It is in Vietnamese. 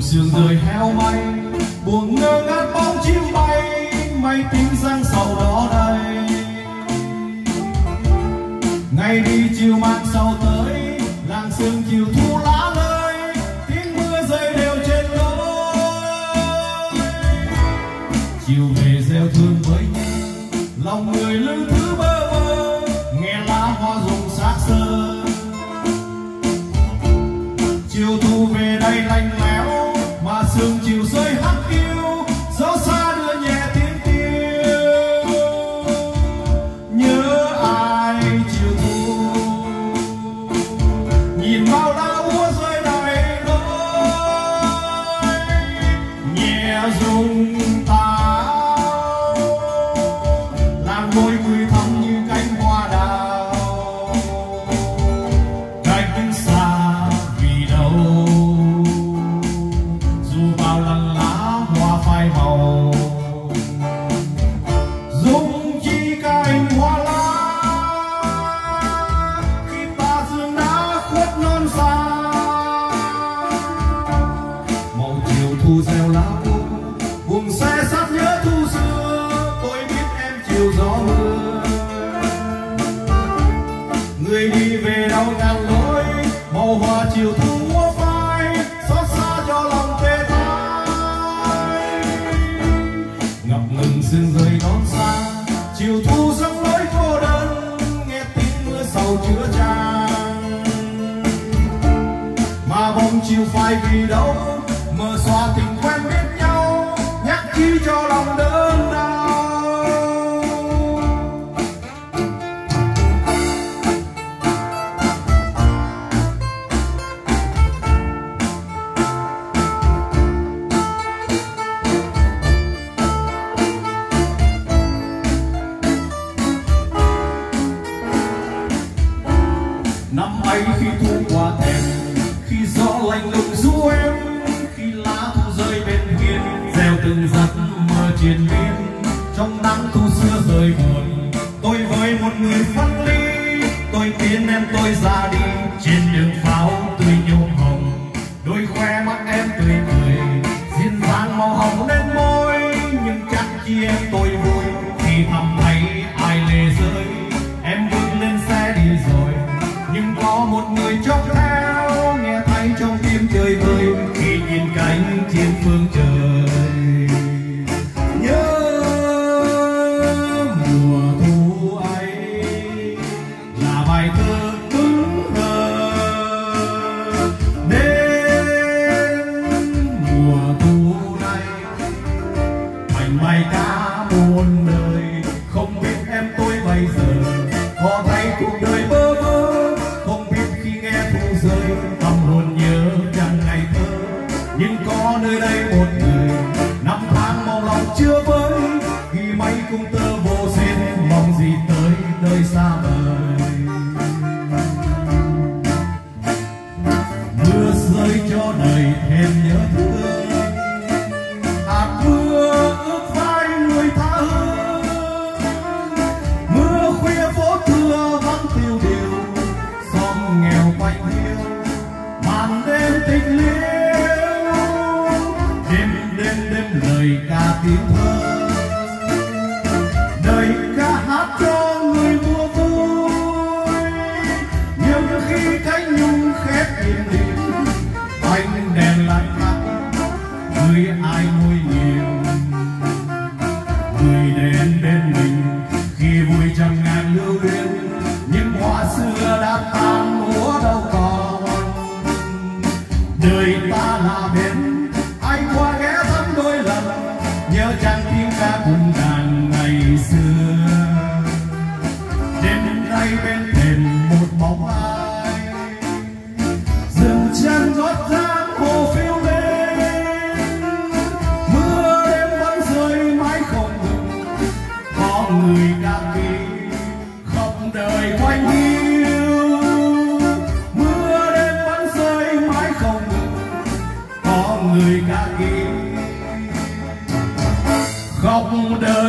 sương rơi heo may, buồn ngơ ngác bóng chim bay mây tím răng sau đó đây. Ngày đi chiều mang sau tới, làng sương chiều thu lá lơi, tiếng mưa rơi đều trên lối. Chiều về gieo thương với nhau, lòng người lưu Samsung bao lăng lá hoa phai màu. Dung chi cành hoa lá, khi ta dương đã khuất non xa. Màu chiều thu gieo lá buông buông xe sát nhớ thu xưa, tôi biết em chiều gió mưa. Người đi về đâu ngàn lối, màu hoa chiều thu chiều phai vì đâu mơ xóa tình quen biết nhau, nhắc chi cho lòng đớn đau. Năm ấy khi thu qua thềm khi gió lạnh lùng ru em, khi lá thu rơi bên hiên, gieo từng giấc mơ triền miên. Trong nắng thu xưa rơi buồn, tôi với một người phân ly. Tôi tiến em, tôi ra đi, trên đường pháo tươi nhộm hồng. Đôi khoe mắt em tươi cười, duyên dáng màu hồng lên môi. Nhưng chắc chi em tôi vui khi thầm thấy ai lệ rơi. Em bước lên xe đi rồi, nhưng có một người trông theo gì tới nơi xa đêm bên thềm một bóng ai. Dừng chân rót thang hồ phiêu lên mưa đêm vẫn rơi mãi không ngừng có người đã đi khóc đời quanh hiu. Mưa đêm vẫn rơi mãi không ngừng có người đã đi khóc đời